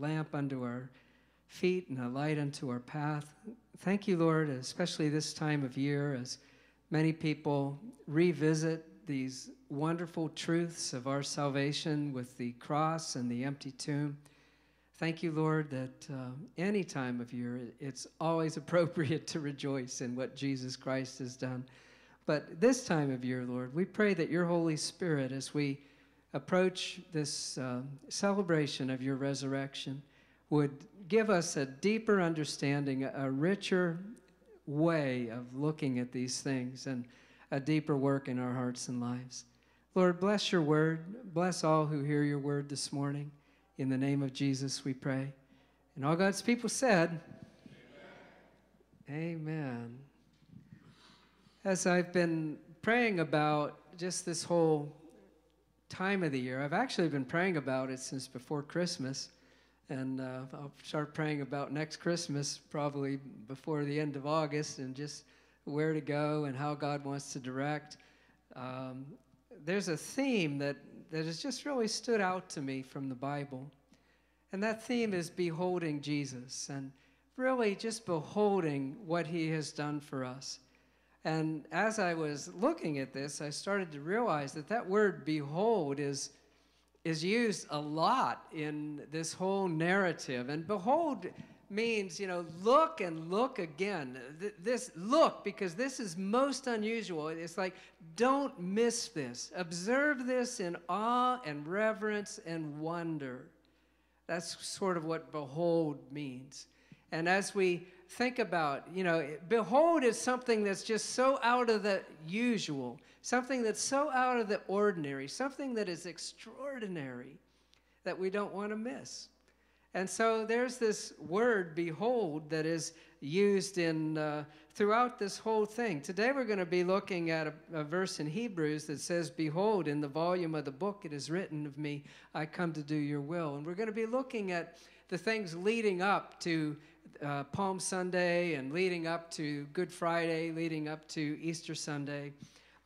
lamp unto our feet and a light unto our path. Thank you, Lord, especially this time of year as many people revisit these wonderful truths of our salvation with the cross and the empty tomb. Thank you, Lord, that uh, any time of year it's always appropriate to rejoice in what Jesus Christ has done. But this time of year, Lord, we pray that your Holy Spirit, as we approach this uh, celebration of your resurrection, would give us a deeper understanding, a richer way of looking at these things, and a deeper work in our hearts and lives. Lord, bless your word. Bless all who hear your word this morning. In the name of Jesus, we pray. And all God's people said, Amen. Amen. As I've been praying about just this whole time of the year, I've actually been praying about it since before Christmas. And uh, I'll start praying about next Christmas, probably before the end of August, and just where to go and how God wants to direct. Um, there's a theme that, that has just really stood out to me from the Bible. And that theme is beholding Jesus and really just beholding what he has done for us. And as I was looking at this, I started to realize that that word behold is, is used a lot in this whole narrative. And behold means, you know, look and look again. This look, because this is most unusual. It's like, don't miss this. Observe this in awe and reverence and wonder. That's sort of what behold means. And as we think about, you know, behold is something that's just so out of the usual, something that's so out of the ordinary, something that is extraordinary that we don't want to miss. And so there's this word, behold, that is used in uh, throughout this whole thing. Today we're going to be looking at a, a, verse in Hebrews that says, Behold, in the volume of the book it is written of me, I come to do your will. And we're going to be looking at the things leading up to uh, Palm Sunday and leading up to Good Friday, leading up to Easter Sunday.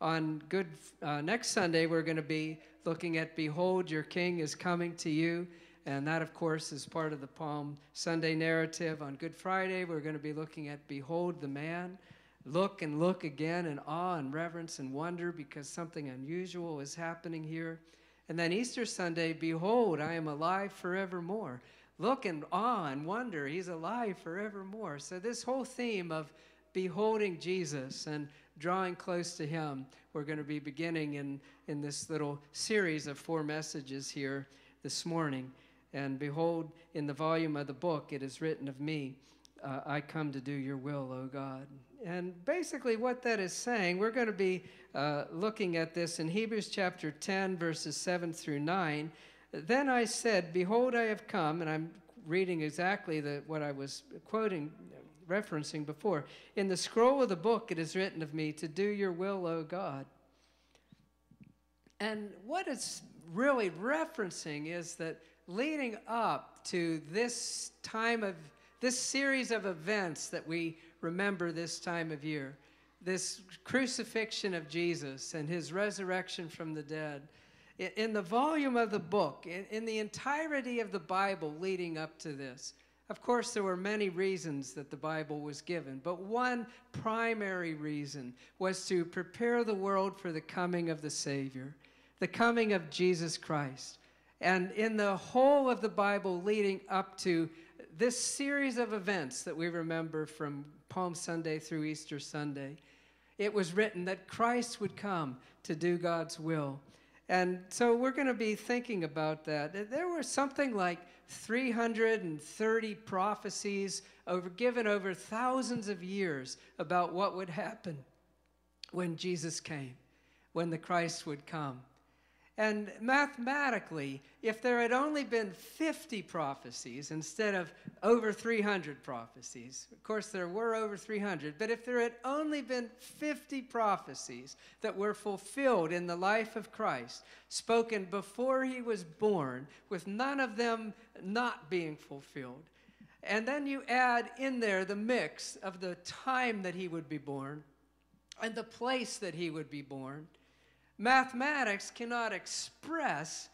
On Good uh, next Sunday, we're going to be looking at Behold, your King is coming to you. And that, of course, is part of the Palm Sunday narrative. On Good Friday, we're going to be looking at Behold the Man. Look and look again in awe and reverence and wonder because something unusual is happening here. And then Easter Sunday, Behold, I am alive forevermore. Look and awe and wonder, He's alive forevermore. So, this whole theme of beholding Jesus and drawing close to Him, we're going to be beginning in, in this little series of four messages here this morning. And behold, in the volume of the book, it is written of me, uh, I come to do your will, O God. And basically, what that is saying, we're going to be uh, looking at this in Hebrews chapter 10, verses 7 through 9. Then I said, Behold, I have come, and I'm reading exactly the, what I was quoting, referencing before. In the scroll of the book, it is written of me, To do your will, O God. And what it's really referencing is that leading up to this time of this series of events that we remember this time of year this crucifixion of Jesus and his resurrection from the dead. In the volume of the book, in, the entirety of the Bible leading up to this, of course, there were many reasons that the Bible was given, but one primary reason was to prepare the world for the coming of the Savior, the coming of Jesus Christ. And in the whole of the Bible leading up to this series of events that we remember from Palm Sunday through Easter Sunday, it was written that Christ would come to do God's will. And so we're going to be thinking about that. There were something like 330 prophecies over, given over thousands of years about what would happen when Jesus came, when the Christ would come. And mathematically, if there had only been 50 prophecies instead of over 300 prophecies, of course there were over 300, but if there had only been 50 prophecies that were fulfilled in the life of Christ, spoken before he was born, with none of them not being fulfilled, and then you add in there the mix of the time that he would be born and the place that he would be born Mathematics cannot express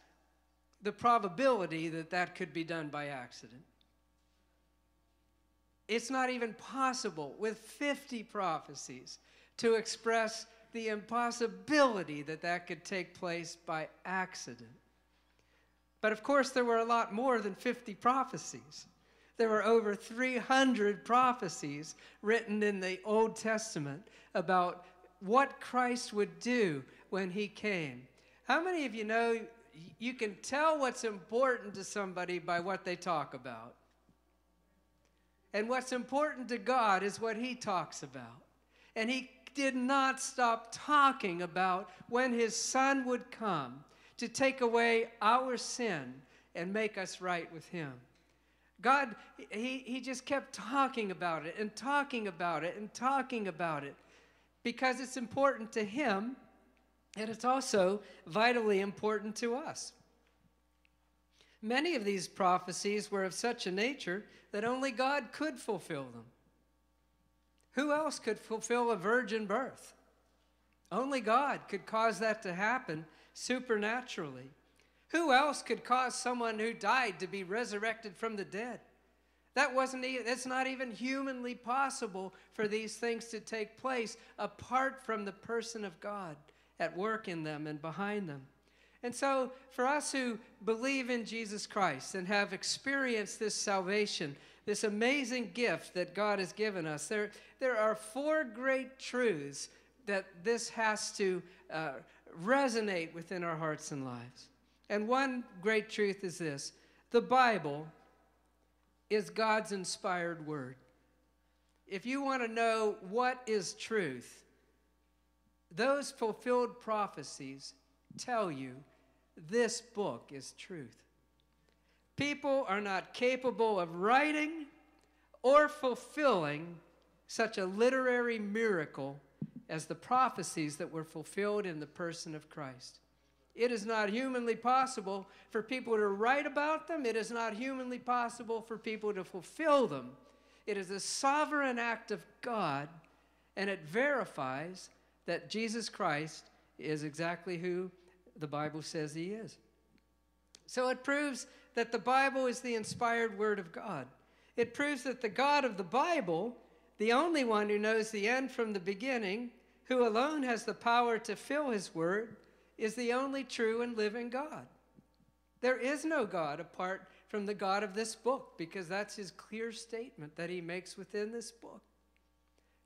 the probability that that could be done by accident. It's not even possible with 50 prophecies to express the impossibility that that could take place by accident. But of course, there were a lot more than 50 prophecies. There were over 300 prophecies written in the Old Testament about what Christ would do when he came. How many of you know you can tell what's important to somebody by what they talk about? And what's important to God is what he talks about. And he did not stop talking about when his son would come to take away our sin and make us right with him. God, he, he just kept talking about it and talking about it and talking about it because it's important to him and it's also vitally important to us. Many of these prophecies were of such a nature that only God could fulfill them. Who else could fulfill a virgin birth? Only God could cause that to happen supernaturally. Who else could cause someone who died to be resurrected from the dead? That wasn't it's not even humanly possible for these things to take place apart from the person of God at work in them and behind them. And so, for us who believe in Jesus Christ and have experienced this salvation, this amazing gift that God has given us, there, there are four great truths that this has to uh, resonate within our hearts and lives. And one great truth is this the Bible is God's inspired word. If you want to know what is truth, those fulfilled prophecies tell you this book is truth. People are not capable of writing or fulfilling such a literary miracle as the prophecies that were fulfilled in the person of Christ. It is not humanly possible for people to write about them. It is not humanly possible for people to fulfill them. It is a sovereign act of God, and it verifies that Jesus Christ is exactly who the Bible says he is. So it proves that the Bible is the inspired word of God. It proves that the God of the Bible, the only one who knows the end from the beginning, who alone has the power to fill his word, is the only true and living God. There is no God apart from the God of this book because that's his clear statement that he makes within this book.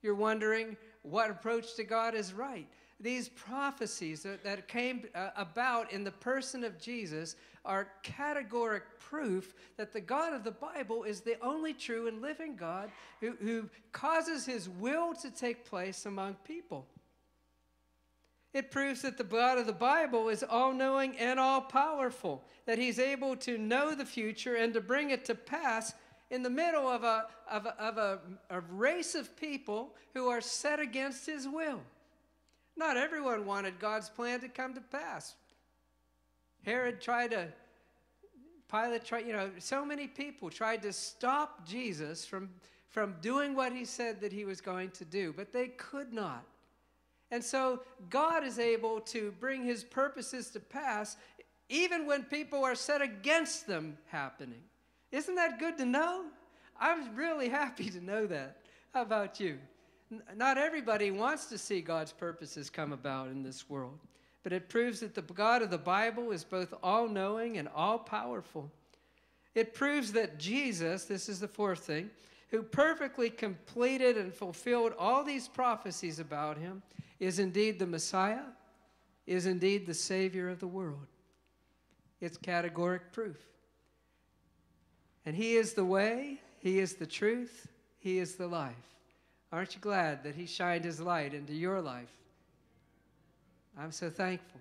You're wondering what approach to God is right. These prophecies that, that came uh, about in the person of Jesus are categoric proof that the God of the Bible is the only true and living God who, who causes his will to take place among people. It proves that the God of the Bible is all knowing and all powerful, that he's able to know the future and to bring it to pass in the middle of a, of a, of a, a race of people who are set against his will. Not everyone wanted God's plan to come to pass. Herod tried to, Pilate tried, you know, so many people tried to stop Jesus from, from doing what he said that he was going to do, but they could not. And so God is able to bring his purposes to pass even when people are set against them happening. Isn't that good to know? I'm really happy to know that. How about you? Not everybody wants to see God's purposes come about in this world, but it proves that the God of the Bible is both all knowing and all powerful. It proves that Jesus, this is the fourth thing, who perfectly completed and fulfilled all these prophecies about him, is indeed the Messiah, is indeed the Savior of the world. It's categoric proof. And He is the way, He is the truth, He is the life. Aren't you glad that He shined His light into your life? I'm so thankful.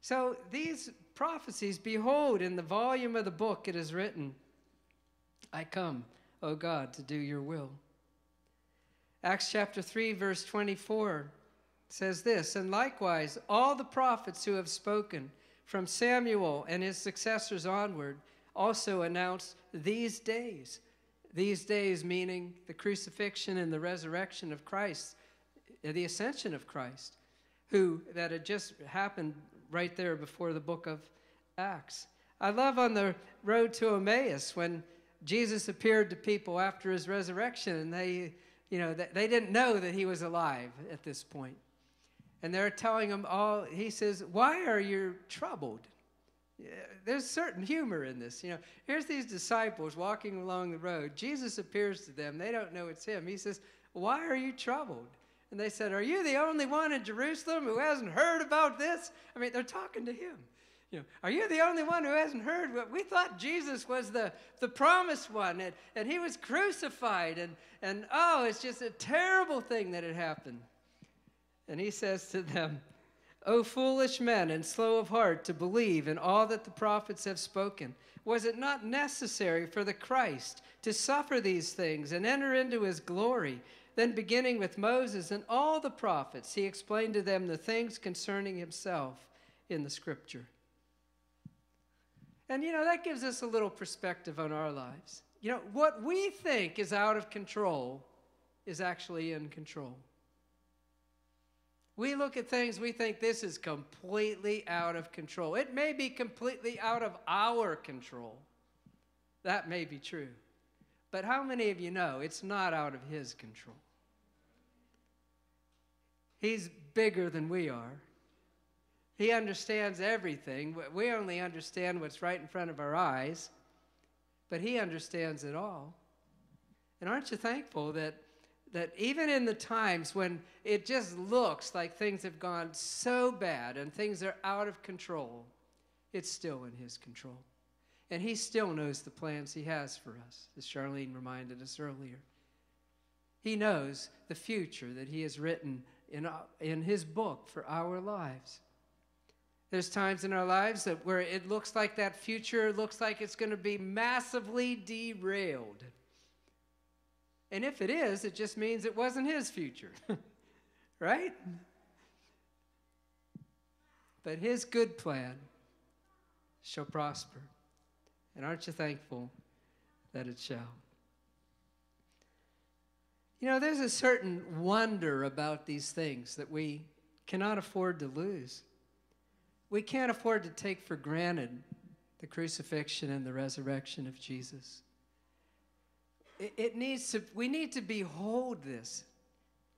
So, these prophecies, behold, in the volume of the book it is written, I come, O God, to do your will. Acts chapter 3, verse 24 says this And likewise, all the prophets who have spoken from Samuel and his successors onward also announced these days. These days, meaning the crucifixion and the resurrection of Christ, uh, the ascension of Christ, who that had just happened right there before the book of Acts. I love on the road to Emmaus when Jesus appeared to people after his resurrection and they, you know, they didn't know that he was alive at this point. And they're telling him all, he says, Why are you troubled? There's certain humor in this. You know, here's these disciples walking along the road. Jesus appears to them. They don't know it's him. He says, Why are you troubled? And they said, Are you the only one in Jerusalem who hasn't heard about this? I mean, they're talking to him. You know, are you the only one who hasn't heard? We thought Jesus was the, the promised one, and, and he was crucified, and, and oh, it's just a terrible thing that had happened. And he says to them, O foolish men and slow of heart to believe in all that the prophets have spoken. Was it not necessary for the Christ to suffer these things and enter into his glory? Then, beginning with Moses and all the prophets, he explained to them the things concerning himself in the scripture. And you know, that gives us a little perspective on our lives. You know, what we think is out of control is actually in control. We look at things, we think this is completely out of control. It may be completely out of our control. That may be true. But how many of you know it's not out of His control? He's bigger than we are. He understands everything. We only understand what's right in front of our eyes, but He understands it all. And aren't you thankful that that even in the times when it just looks like things have gone so bad and things are out of control, it's still in His control. And He still knows the plans He has for us, as Charlene reminded us earlier. He knows the future that He has written in, in His book for our lives. There's times in our lives that where it looks like that future looks like it's going to be massively derailed. And if it is, it just means it wasn't his future. right? But his good plan shall prosper. And aren't you thankful that it shall? You know, there's a certain wonder about these things that we cannot afford to lose. We can't afford to take for granted the crucifixion and the resurrection of Jesus it, needs to, we need to behold this,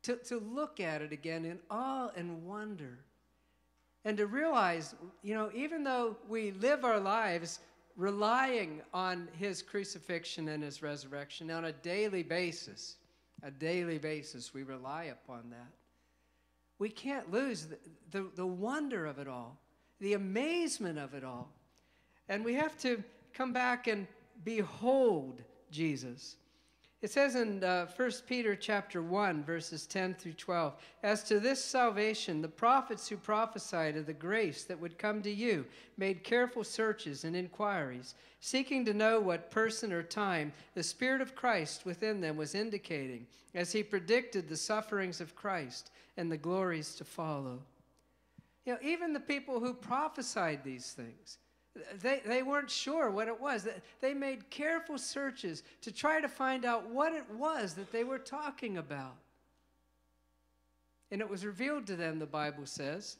to, to look at it again in awe and wonder. And to realize, you know, even though we live our lives relying on his crucifixion and his resurrection on a daily basis, a daily basis, we rely upon that. We can't lose the, the, the, wonder of it all, the amazement of it all. And we have to come back and behold Jesus. It says in uh, 1 Peter chapter 1 verses 10 through 12, as to this salvation the prophets who prophesied of the grace that would come to you made careful searches and inquiries, seeking to know what person or time the spirit of Christ within them was indicating as he predicted the sufferings of Christ and the glories to follow. You know, even the people who prophesied these things, they, they weren't sure what it was. They made careful searches to try to find out what it was that they were talking about. And it was revealed to them, the Bible says,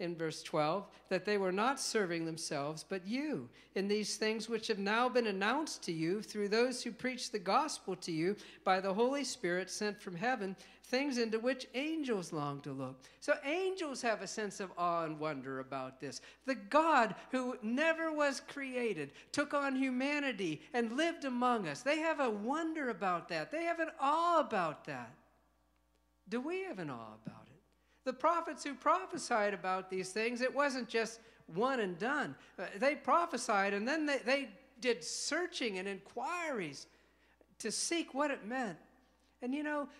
in verse 12 that they were not serving themselves, but you, in these things which have now been announced to you through those who preach the gospel to you by the Holy Spirit sent from heaven, things into which angels long to look. So angels have a sense of awe and wonder about this. The God who never was created took on humanity and lived among us. They have a wonder about that, they have an awe about that. Do we have an awe about? The prophets who prophesied about these things, it wasn't just one and done. Uh, they prophesied and then they, they did searching and inquiries to seek what it meant. And you know,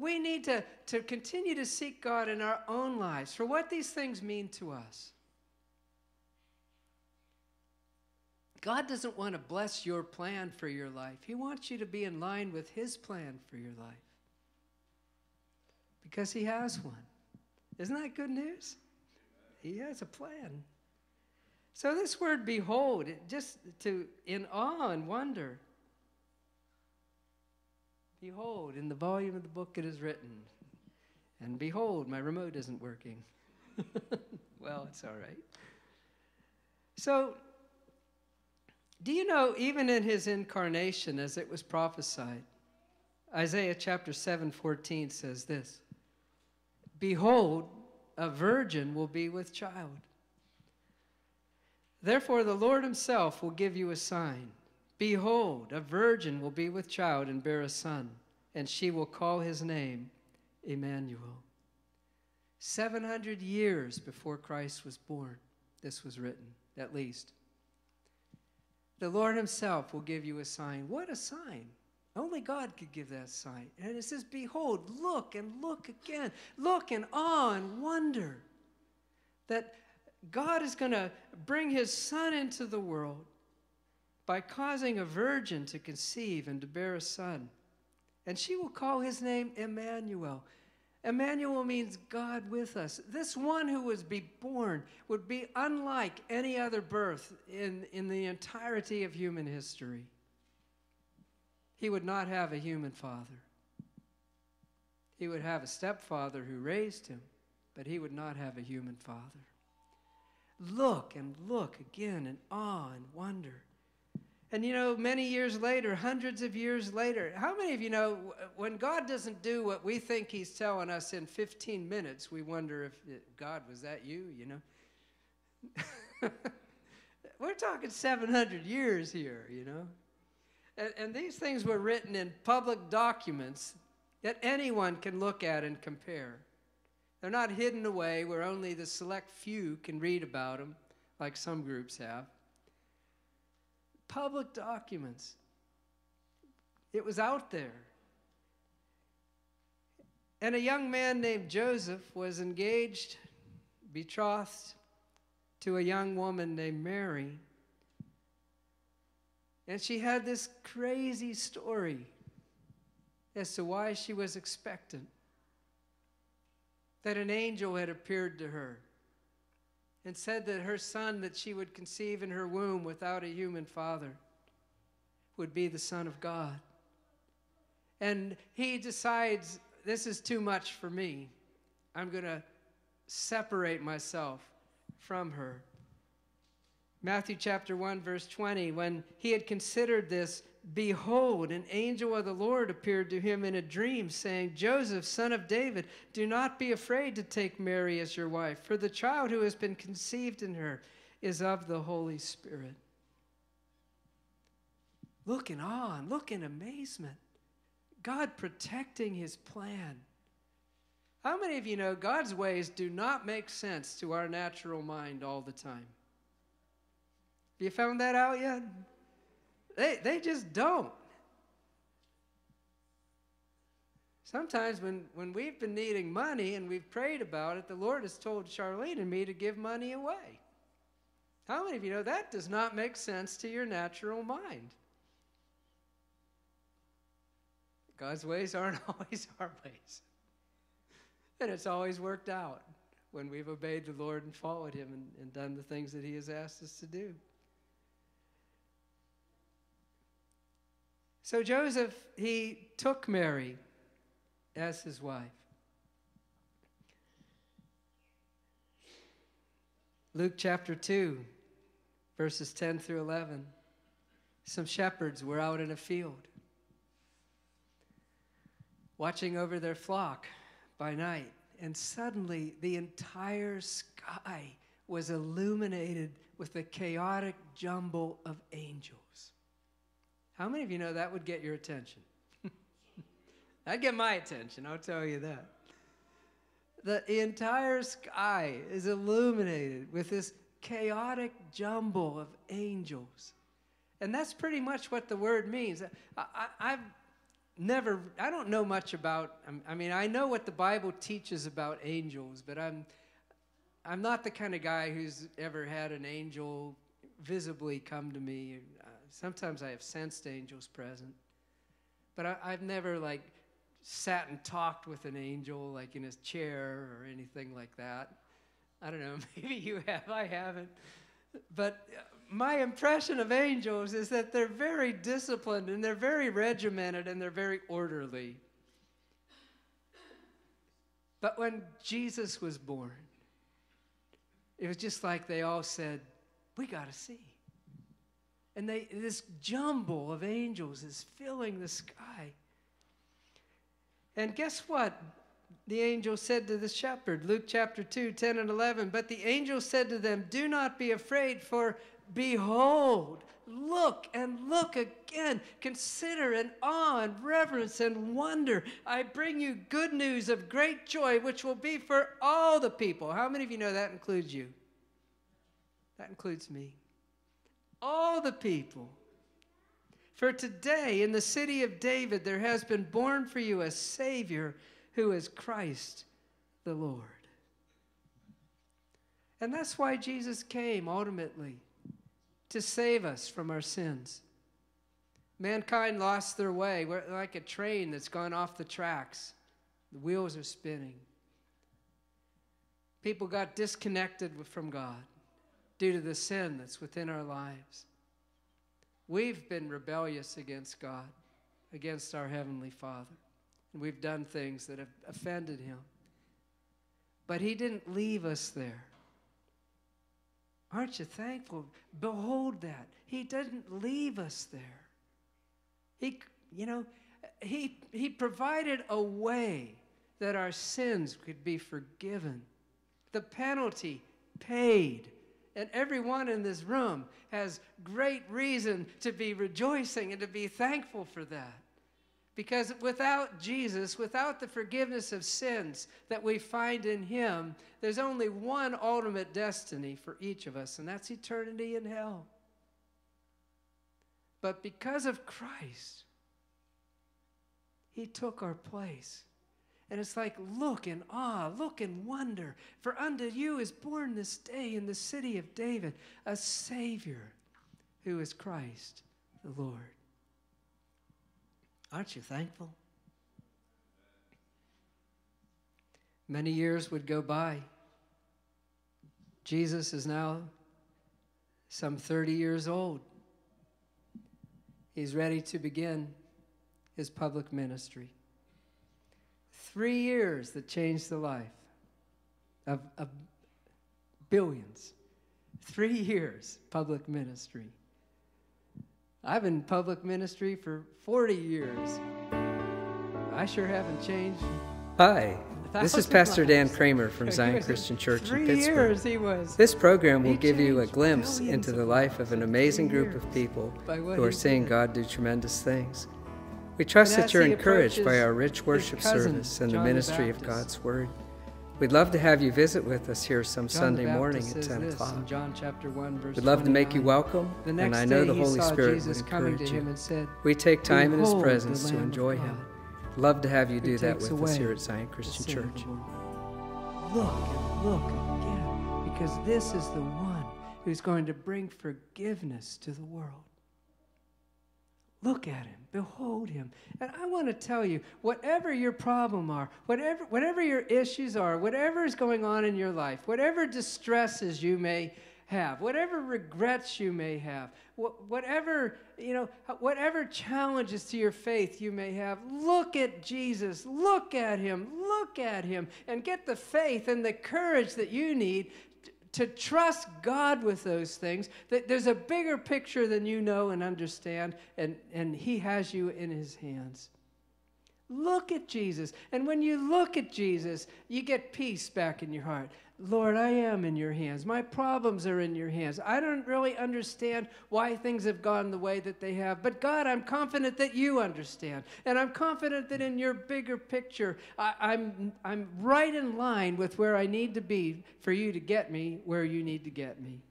we need to, to continue to seek God in our own lives for what these things mean to us. God doesn't want to bless your plan for your life. He wants you to be in line with His plan for your life because He has one. Isn't that good news? He has a plan. So this word behold, just to in awe and wonder. Behold, in the volume of the book it is written. And behold, my remote isn't working. well, it's all right. So, do you know, even in his incarnation, as it was prophesied, Isaiah chapter 7 14 says this Behold, a virgin will be with child. Therefore, the Lord himself will give you a sign. Behold, a virgin will be with child and bear a son, and she will call his name Emmanuel. 700 years before Christ was born, this was written, at least. The Lord Himself will give you a sign. What a sign! Only God could give that sign. And it says, Behold, look and look again. Look and awe and wonder that God is going to bring His Son into the world by causing a virgin to conceive and to bear a son. And she will call his name Emmanuel. Emmanuel means God with us. This one who was be born would be unlike any other birth in, in the entirety of human history. He would not have a human father. He would have a stepfather who raised him, but he would not have a human father. Look and look again in awe and wonder. And you know, many years later, hundreds of years later, how many of you know when God doesn't do what we think He's telling us in 15 minutes, we wonder if eh, God, was that you, you know? We're talking 700 years here, you know? And, and these things were written in public documents that anyone can look at and compare. They're not hidden away where only the select few can read about them, like some groups have public documents. It was out there. And a young man named Joseph was engaged, betrothed to a young woman named Mary. And she had this crazy story as to why she was expectant. That an angel had appeared to her and said that her son that she would conceive in her womb without a human father would be the Son of God. And he decides, this is too much for me. I'm going to separate myself from her. Matthew chapter 1, verse 20, when he had considered this, Behold, an angel of the Lord appeared to him in a dream, saying, Joseph, son of David, do not be afraid to take Mary as your wife, for the child who has been conceived in her is of the Holy Spirit. Look in awe and look in amazement. God protecting his plan. How many of you know God's ways do not make sense to our natural mind all the time? You found that out yet? They, they just don't. Sometimes when, when we've been needing money and we've prayed about it, the Lord has told Charlene and me to give money away. How many of you know that does not make sense to your natural mind? God's ways aren't always our ways. And it's always worked out when we've obeyed the Lord and followed Him and, and done the things that He has asked us to do. So Joseph, he took Mary as his wife. Luke chapter 2, verses 10 through 11. Some shepherds were out in a field, watching over their flock by night, and suddenly the entire sky was illuminated with a chaotic jumble of angels. How many of you know that would get your attention? That'd get my attention, I'll tell you that. The entire sky is illuminated with this chaotic jumble of angels. And that's pretty much what the word means. I, have never, I don't know much about, I mean, I know what the Bible teaches about angels, but I'm, I'm not the kind of guy who's ever had an angel visibly come to me uh, sometimes I have sensed angels present, but I, I've never like sat and talked with an angel like in his chair or anything like that. I don't know, maybe you have, I haven't. But uh, my impression of angels is that they're very disciplined and they're very regimented and they're very orderly. But when Jesus was born, it was just like they all said, we got to see. And they, this jumble of angels is filling the sky. And guess what? The angel said to the shepherd, Luke chapter 2, 10 and 11. But the angel said to them, Do not be afraid, for behold, look and look again. Consider in awe and reverence and wonder. I bring you good news of great joy, which will be for all the people. How many of you know that includes you? That includes me. All the people. For today, in the city of David, there has been born for you a Savior who is Christ the Lord. And that's why Jesus came ultimately to save us from our sins. Mankind lost their way. We're like a train that's gone off the tracks, the wheels are spinning. People got disconnected from God due to the sin that's within our lives. We've been rebellious against God, against our Heavenly Father, and we've done things that have offended Him. But He didn't leave us there. Aren't you thankful? Behold that. He didn't leave us there. He, you know, he, he provided a way that our sins could be forgiven. The penalty paid. And everyone in this room has great reason to be rejoicing and to be thankful for that. Because without Jesus, without the forgiveness of sins that we find in Him, there's only one ultimate destiny for each of us, and that's eternity in hell. But because of Christ, He took our place. And it's like, look in awe, look in wonder. For unto you is born this day in the city of David a Savior who is Christ the Lord. Aren't you thankful? Many years would go by. Jesus is now some 30 years old. He's ready to begin his public ministry. Three years that changed the life of, of billions. Three years public ministry. I've been in public ministry for 40 years. I sure haven't changed. Hi, this is Pastor Dan Cramer from Zion Christian Church in Pittsburgh. Years he was. This program will give you a glimpse into the life of an amazing group of people who are seeing God do tremendous things. We trust that you're encouraged by our rich worship service and the ministry of God's Word. We'd love to have you visit with us here some John Sunday morning at 10 o'clock. John chapter 1, verse We'd love to make you welcome, and I know the Holy Spirit Jesus would encourage you. Said, we take time in His presence to enjoy Him. Love to have you do that with us here at Zion Christian Church. Look and look again, because this is the one who's going to bring forgiveness to the world. Look at him, behold him. And I want to tell you, whatever your problem are, whatever, whatever your issues are, whatever is going on in your life, whatever distresses you may have, whatever regrets you may have, whatever, you know, whatever challenges to your faith you may have, look at Jesus, look at him, look at him, and get the faith and the courage that you need to trust God with those things, that there's a bigger picture than you know and understand, and, and He has you in His hands. Look at Jesus. And when you look at Jesus, you get peace back in your heart. Lord, I am in your hands. My problems are in your hands. I don't really understand why things have gone the way that they have. But God, I'm confident that you understand. And I'm confident that in your bigger picture, I, am I'm, I'm right in line with where I need to be for you to get me where you need to get me.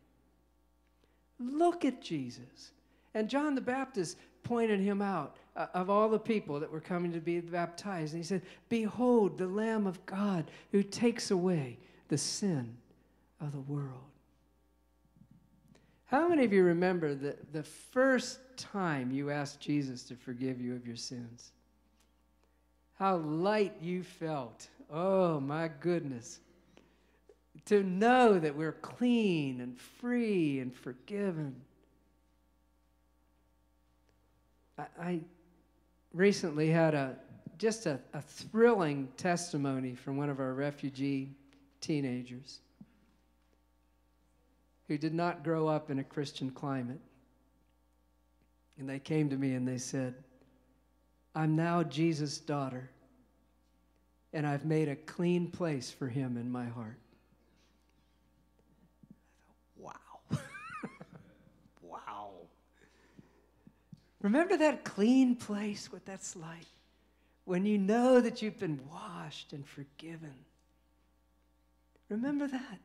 Look at Jesus. And John the Baptist pointed him out uh, of all the people that were coming to be baptized. And he said, Behold, the Lamb of God who takes away the sin of the world. How many of you remember the, the first time you asked Jesus to forgive you of your sins? How light you felt. Oh, my goodness. To know that we're clean and free and forgiven. I, I recently had a just a, a thrilling testimony from one of our refugee teenagers. who did not grow up in a Christian climate. And they came to me and they said, I'm now Jesus' daughter, and I've made a clean place for him in my heart. Thought, Wow. wow. Remember that clean place, what that's like? When you know that you've been washed and forgiven. Remember that.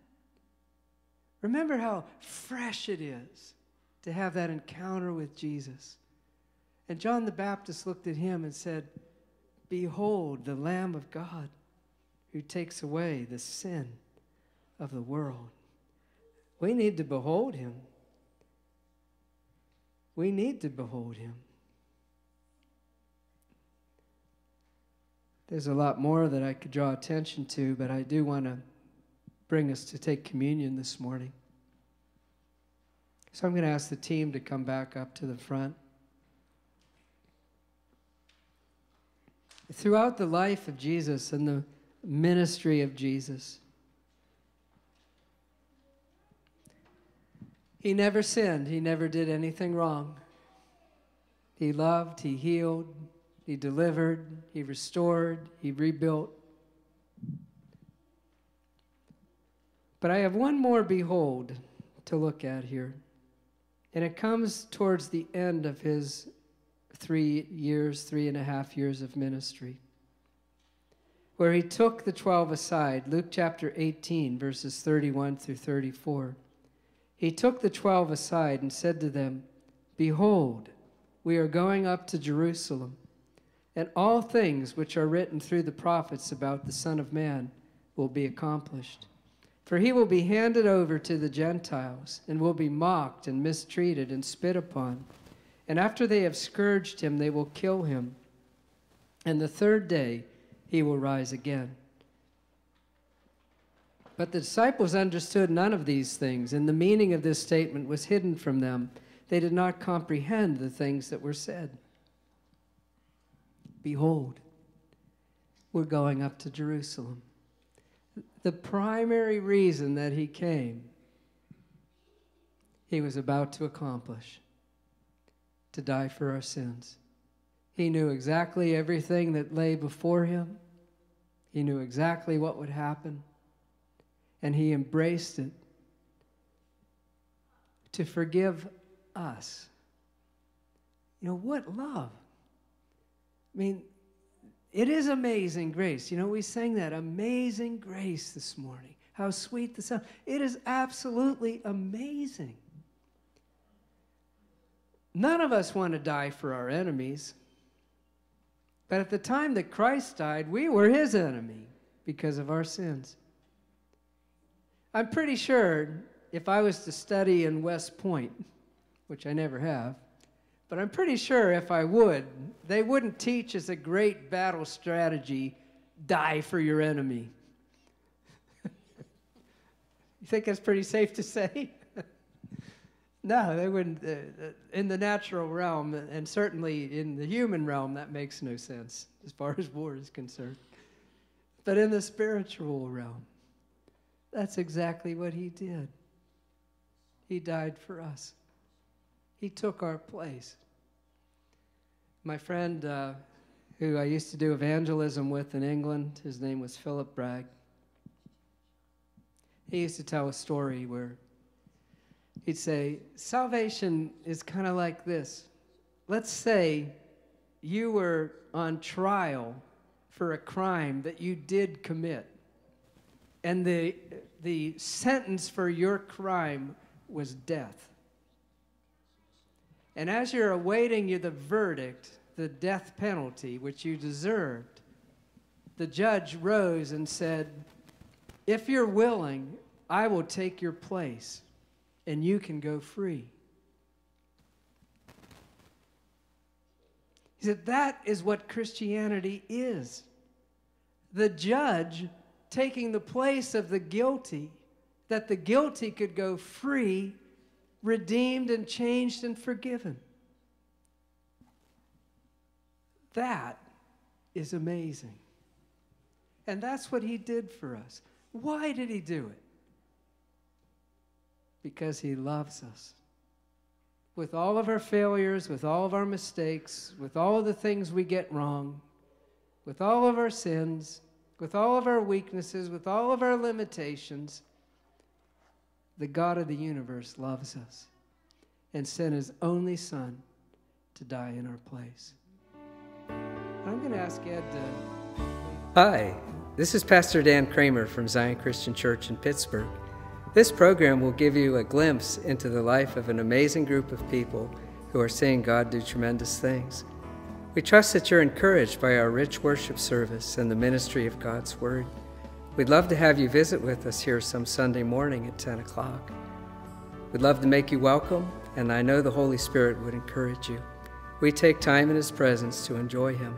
Remember how fresh it is to have that encounter with Jesus. And John the Baptist looked at him and said, Behold, the Lamb of God who takes away the sin of the world. We need to behold him. We need to behold him. There's a lot more that I could draw attention to, but I do want to bring us to take communion this morning. So I'm going to ask the team to come back up to the front. Throughout the life of Jesus and the ministry of Jesus, he never sinned, he never did anything wrong. He loved, he healed, he delivered, he restored, he rebuilt. But I have one more behold to look at here. And it comes towards the end of his three years, three and a half years of ministry, where he took the 12 aside. Luke chapter 18, verses 31 through 34. He took the 12 aside and said to them, Behold, we are going up to Jerusalem, and all things which are written through the prophets about the Son of Man will be accomplished. For he will be handed over to the Gentiles, and will be mocked and mistreated and spit upon. And after they have scourged him, they will kill him. And the third day he will rise again. But the disciples understood none of these things, and the meaning of this statement was hidden from them. They did not comprehend the things that were said. Behold, we're going up to Jerusalem the primary reason that he came, he was about to accomplish to die for our sins. He knew exactly everything that lay before him, he knew exactly what would happen, and he embraced it to forgive us. You know, what love? I mean, it is amazing grace. You know, we sang that amazing grace this morning. How sweet the sound. It is absolutely amazing. None of us want to die for our enemies. But at the time that Christ died, we were his enemy because of our sins. I'm pretty sure if I was to study in West Point, which I never have, but I'm pretty sure if I would, they wouldn't teach as a great battle strategy die for your enemy. you think that's pretty safe to say? no, they wouldn't. Uh, uh, in the natural realm, and certainly in the human realm, that makes no sense as far as war is concerned. But in the spiritual realm, that's exactly what he did. He died for us. He took our place. My friend uh, who I used to do evangelism with in England, his name was Philip Bragg. He used to tell a story where he'd say, Salvation is kind of like this. Let's say you were on trial for a crime that you did commit, and the, the sentence for your crime was death. And as you're awaiting the verdict, the death penalty, which you deserved, the judge rose and said, If you're willing, I will take your place and you can go free. He said, That is what Christianity is. The judge taking the place of the guilty, that the guilty could go free redeemed and changed and forgiven. That is amazing. And that's what he did for us. Why did he do it? because He loves us. With all of our failures, with all of our mistakes, with all of the things we get wrong, with all of our sins, with all of our weaknesses, with all of our limitations, the God of the universe loves us and sent His only Son to die in our place. I'm going to ask Ed to. Hi, this is Pastor Dan Cramer from Zion Christian Church in Pittsburgh. This program will give you a glimpse into the life of an amazing group of people who are seeing God do tremendous things. We trust that you're encouraged by our rich worship service and the ministry of God's Word. We'd love to have you visit with us here some Sunday morning at 10 o'clock. We'd love to make you welcome, and I know the Holy Spirit would encourage you. We take time in His presence to enjoy Him.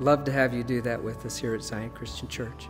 Love to have you do that with us here at Zion Christian Church.